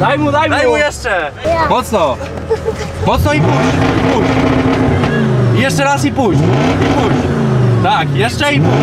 Daj mu, daj mu! Daj mu jeszcze! Mocno! Mocno i puść! I puść! I jeszcze raz i puść! I puść! Tak, jeszcze i puść!